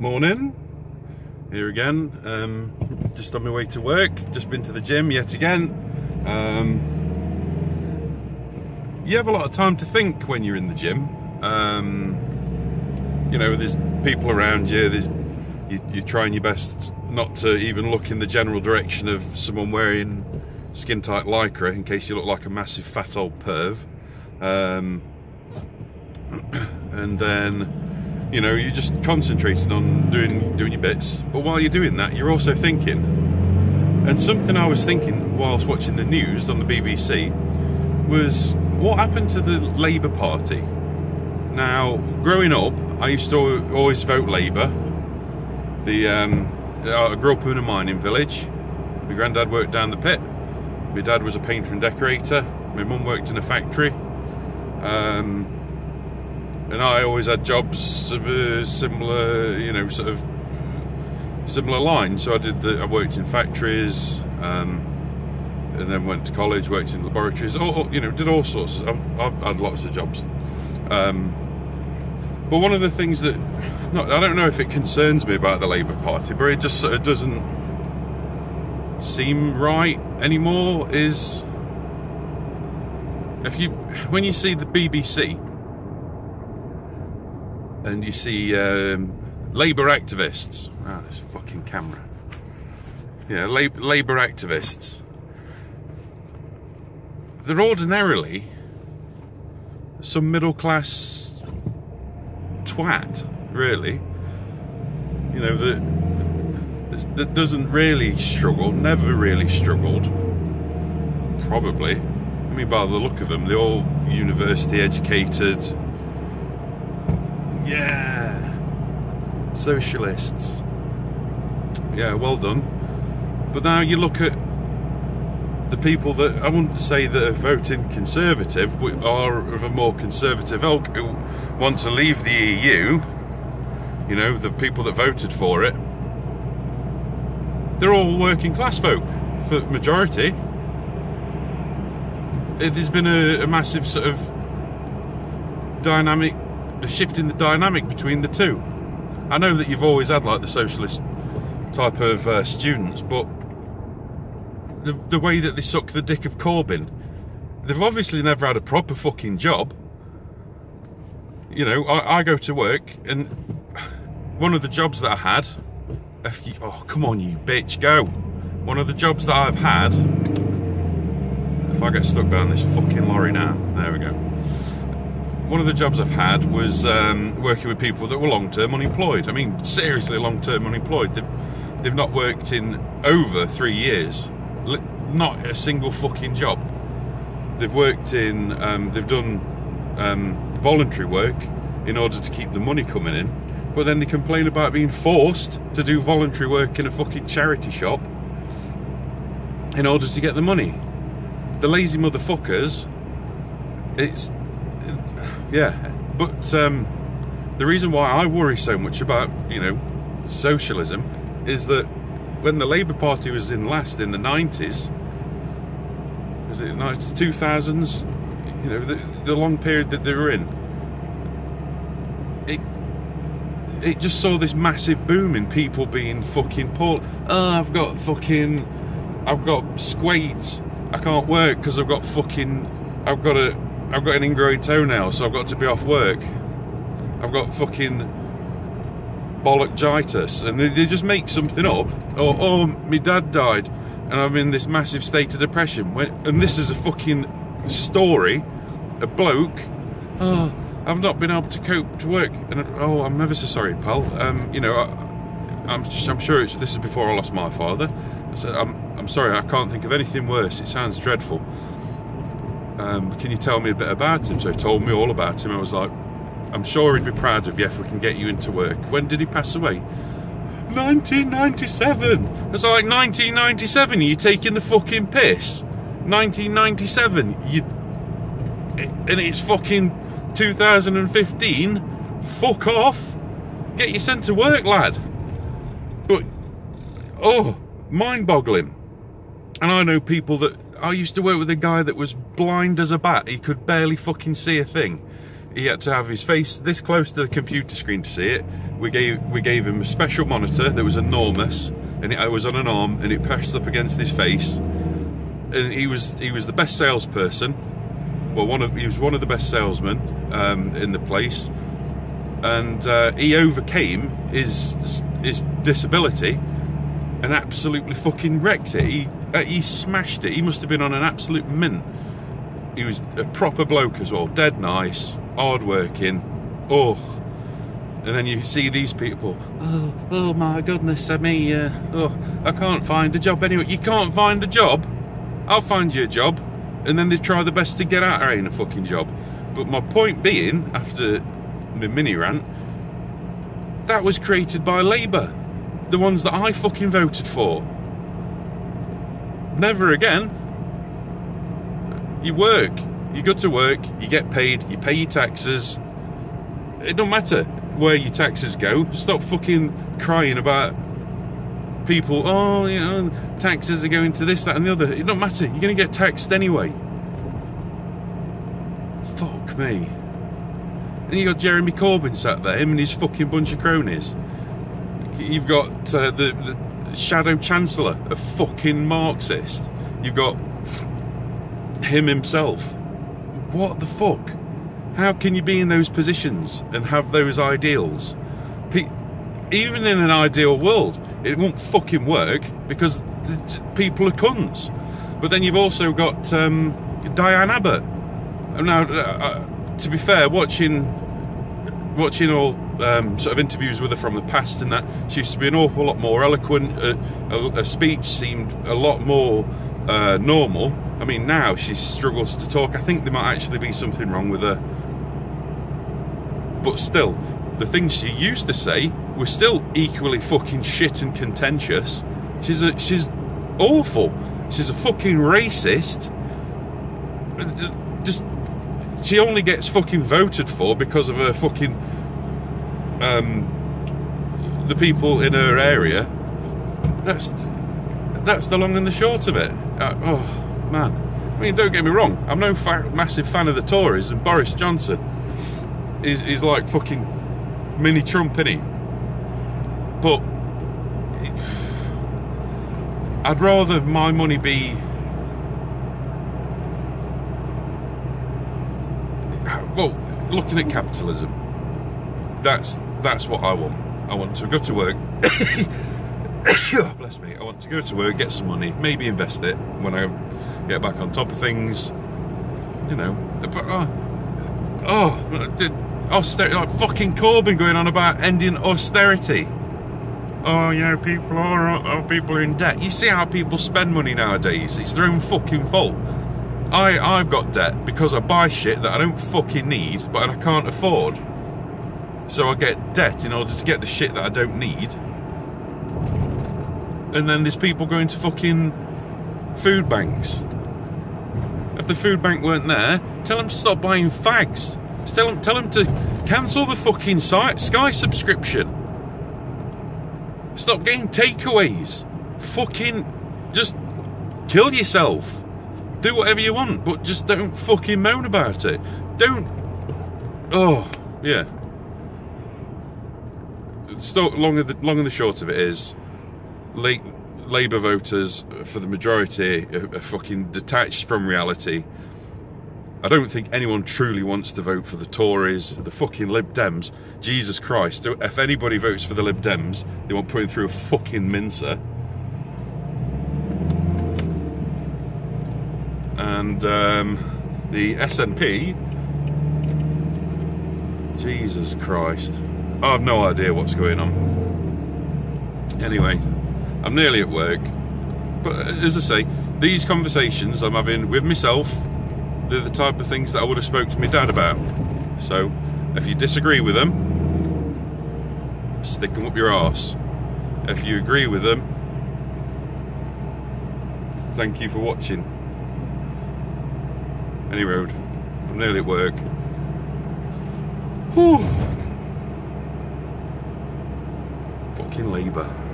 Morning. Here again. Um, just on my way to work. Just been to the gym yet again. Um, you have a lot of time to think when you're in the gym. Um, you know, there's people around you. There's you, you're trying your best not to even look in the general direction of someone wearing skin tight lycra in case you look like a massive fat old perv. Um, and then, you know, you're just concentrating on doing doing your bits. But while you're doing that, you're also thinking. And something I was thinking whilst watching the news on the BBC was what happened to the Labour Party? Now, growing up, I used to always vote Labour. The um, I grew up in a mining village. My granddad worked down the pit. My dad was a painter and decorator. My mum worked in a factory. Um, and I always had jobs of a similar, you know, sort of similar line. So I did the, I worked in factories, um, and then went to college, worked in laboratories, all, you know, did all sorts. Of, I've, I've had lots of jobs. Um, but one of the things that, not, I don't know if it concerns me about the Labour Party, but it just sort of doesn't seem right anymore is if you when you see the BBC and you see um, Labour activists, ah, this fucking camera, yeah, Labour, Labour activists, they're ordinarily some middle class twat, really. You know that that doesn't really struggle, never really struggled. Probably. I mean, by the look of them, they're all university educated. Yeah, socialists. Yeah, well done. But now you look at the people that I wouldn't say that are voting conservative are of a more conservative ilk who want to leave the EU. You know, the people that voted for it. They're all working class folk for majority. There's been a, a massive sort of dynamic, a shift in the dynamic between the two. I know that you've always had like the socialist type of uh, students, but the, the way that they suck the dick of Corbyn, they've obviously never had a proper fucking job. You know, I, I go to work and one of the jobs that I had, you, oh come on you bitch, go. One of the jobs that I've had, if I get stuck behind this fucking lorry now, there we go. One of the jobs I've had was um, working with people that were long-term unemployed. I mean, seriously long-term unemployed. They've, they've not worked in over three years not a single fucking job. They've worked in, um, they've done um, voluntary work in order to keep the money coming in, but then they complain about being forced to do voluntary work in a fucking charity shop in order to get the money. The lazy motherfuckers, it's, yeah, but um, the reason why I worry so much about, you know, socialism is that when the Labour Party was in last in the 90s, was it 90s, 2000s, you know, the, the long period that they were in, it it just saw this massive boom in people being fucking poor. Oh, I've got fucking, I've got squades. I can't work because I've got fucking, I've got a, I've got an ingrowing toenail, so I've got to be off work. I've got fucking bollockgitis, and they, they just make something up. Or, oh, my dad died, and I'm in this massive state of depression. And this is a fucking story. A bloke, oh, I've not been able to cope to work, and oh, I'm ever so sorry, pal. Um, you know, I, am I'm, I'm sure this is before I lost my father. I said, I'm, I'm sorry, I can't think of anything worse. It sounds dreadful. Um, can you tell me a bit about him? So he told me all about him. I was like, I'm sure he'd be proud of you if we can get you into work. When did he pass away? 1997. It's like 1997. Are you taking the fucking piss? 1997. You, and it's fucking 2015. Fuck off. Get you sent to work, lad. But oh, mind-boggling. And I know people that I used to work with a guy that was blind as a bat. He could barely fucking see a thing he had to have his face this close to the computer screen to see it. We gave we gave him a special monitor that was enormous, and it was on an arm, and it pressed up against his face. And he was he was the best salesperson. Well, one of he was one of the best salesmen um, in the place, and uh, he overcame his his disability and absolutely fucking wrecked it. He uh, he smashed it. He must have been on an absolute mint. He was a proper bloke as well, dead nice, hard working. Oh, and then you see these people. Oh, oh my goodness, I mean, Uh, oh, I can't find a job anyway. You can't find a job. I'll find you a job, and then they try the best to get out of ain't a fucking job. But my point being, after the mini rant, that was created by Labour, the ones that I fucking voted for. Never again. You work, you go to work, you get paid, you pay your taxes. It don't matter where your taxes go. Stop fucking crying about people. Oh, you know, taxes are going to this, that, and the other. It don't matter. You're going to get taxed anyway. Fuck me. And you got Jeremy Corbyn sat there, him and his fucking bunch of cronies. You've got uh, the, the shadow chancellor, a fucking Marxist. You've got him himself. What the fuck? How can you be in those positions and have those ideals? Pe- even in an ideal world, it won't fucking work because people are cunts. But then you've also got um, Diane Abbott. Now, uh, uh, to be fair, watching watching all um, sort of interviews with her from the past and that, she used to be an awful lot more eloquent. Uh, her speech seemed a lot more uh, normal. I mean, now she struggles to talk. I think there might actually be something wrong with her. But still, the things she used to say were still equally fucking shit and contentious. She's a, she's awful. She's a fucking racist. Just she only gets fucking voted for because of her fucking um, the people in her area. That's that's the long and the short of it. Uh, oh man, I mean, don't get me wrong. I'm no fa- massive fan of the Tories, and Boris Johnson is is like fucking mini Trump, is? But I'd rather my money be well, looking at capitalism, that's that's what I want. I want to go to work. bless me. I want to go to work, get some money, maybe invest it when I get back on top of things. You know, but uh, oh, austerity, like fucking Corbyn going on about ending austerity. Oh, you know, people are oh, people are in debt. You see how people spend money nowadays? It's their own fucking fault. I, I've got debt because I buy shit that I don't fucking need, but I can't afford. So I get debt in order to get the shit that I don't need. And then there's people going to fucking food banks. If the food bank weren't there, tell them to stop buying fags. Tell them, tell them to cancel the fucking Sky subscription. Stop getting takeaways. Fucking just kill yourself do whatever you want, but just don't fucking moan about it. Don't. Oh, yeah. So, long, and the, long and the short of it is, late Labour voters, for the majority, are, are fucking detached from reality. I don't think anyone truly wants to vote for the Tories, the fucking Lib Dems. Jesus Christ, if anybody votes for the Lib Dems, they want putting through a fucking mincer. and um, the SNP. Jesus Christ. I have no idea what's going on. Anyway, I'm nearly at work. But as I say, these conversations I'm having with myself, they're the type of things that I would have spoke to my dad about. So, if you disagree with them, stick them up your arse. If you agree with them, thank you for watching. Any road. I'm nearly at work. Whew. Fucking Labour.